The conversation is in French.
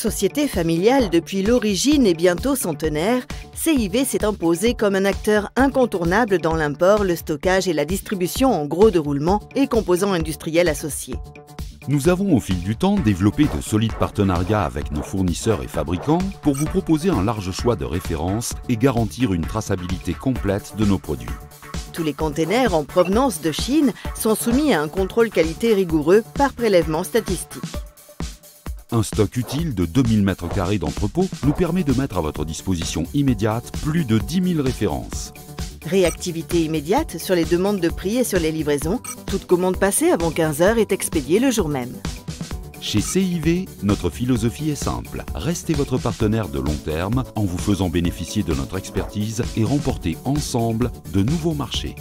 Société familiale depuis l'origine et bientôt centenaire, CIV s'est imposé comme un acteur incontournable dans l'import, le stockage et la distribution en gros de roulement et composants industriels associés. Nous avons au fil du temps développé de solides partenariats avec nos fournisseurs et fabricants pour vous proposer un large choix de références et garantir une traçabilité complète de nos produits. Tous les containers en provenance de Chine sont soumis à un contrôle qualité rigoureux par prélèvement statistique. Un stock utile de 2000 m2 d'entrepôt nous permet de mettre à votre disposition immédiate plus de 10 000 références. Réactivité immédiate sur les demandes de prix et sur les livraisons. Toute commande passée avant 15 heures est expédiée le jour même. Chez CIV, notre philosophie est simple. Restez votre partenaire de long terme en vous faisant bénéficier de notre expertise et remporter ensemble de nouveaux marchés.